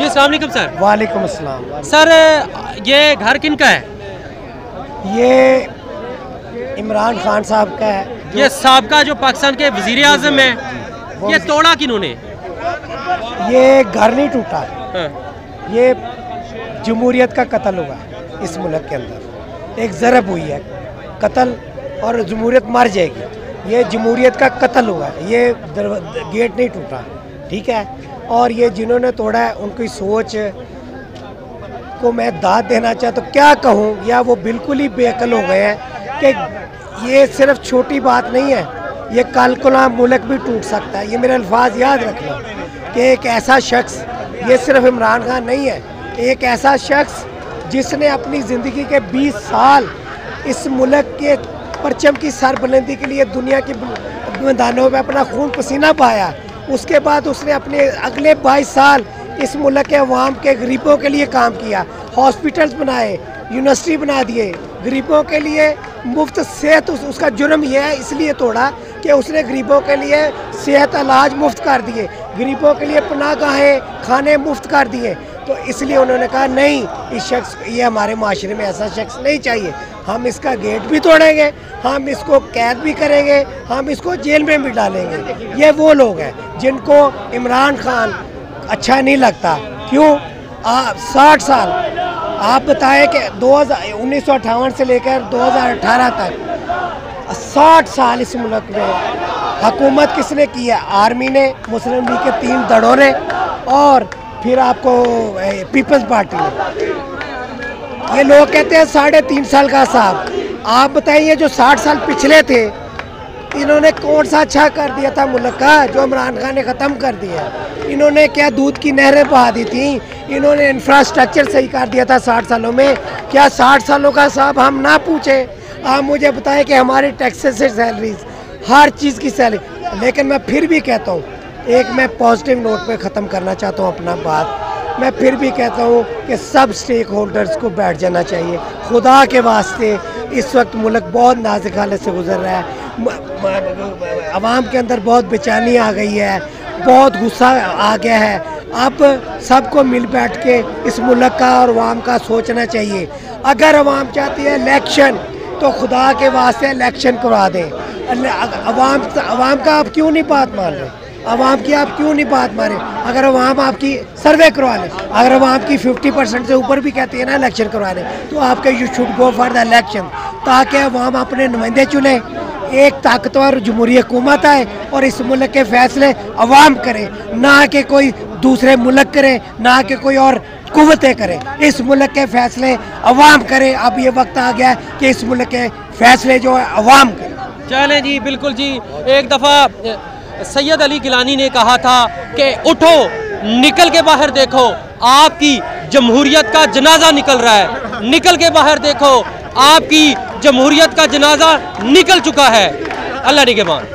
जी अलैक्म sir. वालेकुम अस्सलाम। Sir ये घर किन का है? ये इमरान खान साहब का है। ये सबका जो पाकिस्तान के वज़ीर आज़म है ये तोड़ा किन्होंने ये घर नहीं टूटा। हाँ, ये जमहूरियत का कत्ल हुआ है इस मुल्क के अंदर। एक ज़रब हुई है। कत्ल और जमहूरियत मर जाएगी। ये जमहूरियत का कत्ल हुआ है। ये गेट नहीं टूटा। ठीक है? और ये जिन्होंने तोड़ा है, उनकी सोच को मैं दाद देना चाहता तो क्या कहूँ, या वो बिल्कुल ही बेअकल हो गए हैं कि ये सिर्फ़ छोटी बात नहीं है, ये कल कुला मुल्क भी टूट सकता है। ये मेरे अल्फाज याद रखना कि एक ऐसा शख्स, ये सिर्फ़ इमरान खान नहीं है, एक ऐसा शख्स जिसने अपनी ज़िंदगी के 20 साल इस मुल्क के परचम की सरबुलंदी के लिए दुनिया के मैदानों में अपना खून पसीना पाया। उसके बाद उसने अपने अगले 22 साल इस मुल्क के अवाम के गरीबों के लिए काम किया। हॉस्पिटल्स बनाए यूनिवर्सिटी बना दिए। गरीबों के लिए मुफ़्त सेहत उस, उसका जुर्म यह है इसलिए तोड़ा कि उसने गरीबों के लिए सेहत इलाज मुफ़्त कर दिए। गरीबों के लिए पनाह गाहें खाने मुफ़्त कर दिए। तो इसलिए उन्होंने कहा नहीं इस शख्स ये हमारे माशरे में ऐसा शख्स नहीं चाहिए। हम इसका गेट भी तोड़ेंगे, हम इसको कैद भी करेंगे, हम इसको जेल में भी डालेंगे। ये वो लोग हैं जिनको इमरान खान अच्छा नहीं लगता। क्यों? साठ साल। आप बताएँ कि दो उन्नीस से लेकर 2018 तक, साठ साल इस मुल्क में हुकूमत किसने की है? आर्मी ने, मुस्लिम लीग के तीन दड़ों ने, और फिर आपको पीपल्स पार्टी ने। ये लोग कहते हैं साढ़े तीन साल का साहब। आप बताइए जो साठ साल पिछले थे, इन्होंने कौन सा अच्छा कर दिया था मुल्क का, जो इमरान खान ने ख़त्म कर दिया? इन्होंने क्या दूध की नहरें बहा दी थी? इन्होंने इंफ्रास्ट्रक्चर सही कर दिया था साठ सालों में? क्या साठ सालों का साहब हम ना पूछे? आप मुझे बताएँ कि हमारी टैक्सेस से सैलरीज हर चीज़ की सैलरी लेकिन मैं फिर भी कहता हूँ, एक मैं पॉजिटिव नोट पे ख़त्म करना चाहता हूँ अपना बात। मैं फिर भी कहता हूँ कि सब स्टेक होल्डर्स को बैठ जाना चाहिए। खुदा के वास्ते इस वक्त मुल्क बहुत नाजुक हालत से गुजर रहा है। आवाम के अंदर बहुत बेचैनी आ गई है, बहुत गुस्सा आ गया है। अब सबको मिल बैठ के इस मुल्क का और आवाम का सोचना चाहिए। अगर आवाम चाहती है इलेक्शन तो खुदा के वास्ते इलेक्शन करवा दें। अवाम अवाम का आप क्यों नहीं बात मान रहे? अवाम की आप क्यों नहीं बात मारे? अगर अवाम आपकी सर्वे करवा लें, अगर अवाम की 50 परसेंट से ऊपर भी कहती है ना इलेक्शन करवा लें तो आपके you should go for the election ताकि अवाम अपने नुमाइंदे चुने। एक ताकतवर जमहूरी हुकूमत आए और इस मुल्क के फैसले अवाम करे, ना कि कोई दूसरे मुल्क करे, ना कि कोई और कुतें करें। इस मुल्क के फैसले अवाम करे। अब ये वक्त आ गया कि इस मुल्क के फैसले जो है, अवाम करें। चले जी, बिल्कुल जी। एक दफ़ा सैयद अली गिलानी ने कहा था कि उठो, निकल के बाहर देखो, आपकी जमहूरियत का जनाजा निकल रहा है। निकल के बाहर देखो, आपकी जमहूरियत का जनाजा निकल चुका है। अल्लाह निगेबान